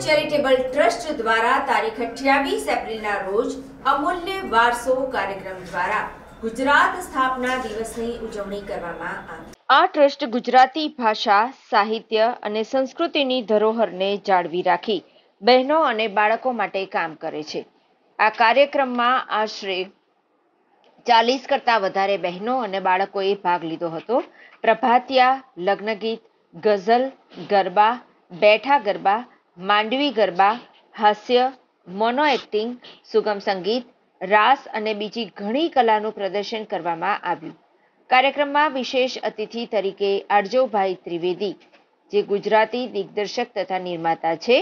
દ્વારા તારીખ અઠ્યાવીસ એપ્રિલના રોજ અમૂલ્ય વારસો કાર્યક્રમ દ્વારા ગુજરાત સ્થાપના દિવસની ઉજવણી કરવામાં આવી. આ ટ્રસ્ટ ગુજરાતી ભાષા, સાહિત્ય અને સંસ્કૃતિની ધરોહરને જાળવી રાખી બહેનો અને બાળકો માટે કામ કરે છે. આ કાર્યક્રમમાં આશરે ચાલીસ કરતાં વધારે બહેનો અને બાળકોએ ભાગ લીધો હતો. પ્રભાતિયા, લગ્નગીત, ગઝલ, ગરબા, બેઠા ગરબા માંડવી ગરબા, હાસ્ય, મોનો એક્ટિંગ, સુગમ સંગીત, રાસ અને બીજી ઘણી કલાનું પ્રદર્શન કરવામાં આવ્યું. કાર્યક્રમમાં વિશેષ અતિથિ તરીકે આરજોભાઈ ત્રિવેદી, જે ગુજરાતી દિગ્દર્શક તથા નિર્માતા છે,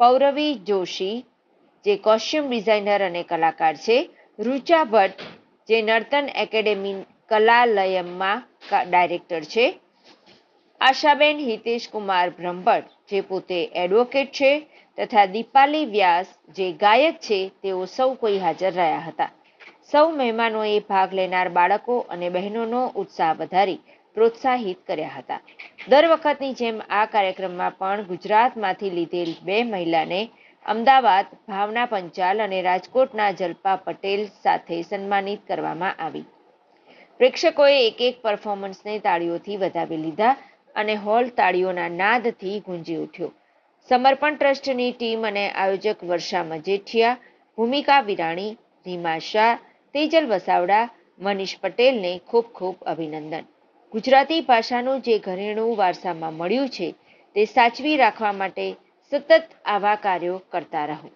પૌરવી જોશી, જે કોસ્ચ્યુમ ડિઝાઇનર અને કલાકાર છે રુચા ભટ્ટ, જે નર્તન એકેડેમી કલાલયમમાં ડાયરેક્ટર છે આશાબેન હિતેશ કુમાર બ્રહ્મભટ્ટ, જે પોતે એડવોકેટ છે, તથા દીપાલી વ્યાસ, જે ગાયક છે, તેઓ સૌ કોઈ હાજર રહ્યા હતા. સૌ મહેમાનોએ ભાગ લેનાર બાળકો અને બહેનોનો ઉત્સાહ વધારી, પ્રોત્સાહિત કર્યા હતા. દર વખતની જેમ આ કાર્યક્રમમાં પણ ગુજરાતમાંથી લીધેલ બે મહિલાને અમદાવાદ, ભાવના પંચાલ અને રાજકોટના જલ્પા પટેલ સાથે સન્માનિત કરવામાં આવી. પ્રેક્ષકોએ એક એક પરફોર્મન્સને તાળીઓથી વધાવી લીધા અને હોલ તાળીઓના નાદથી ગુંજી ઉઠ્યો. સમર્પણ ટ્રસ્ટની ટીમ અને આયોજક વર્ષા મજેઠિયા, ભૂમિકા વિરાણી રીમા શાહ, તેજલ વસાવડા, મનીષ પટેલને ખૂબ ખૂબ અભિનંદન. ગુજરાતી ભાષાનું જે ઘરેણું વારસામાં મળ્યું છે, તે સાચવી રાખવા માટે સતત આવા કાર્યો કરતા રહો.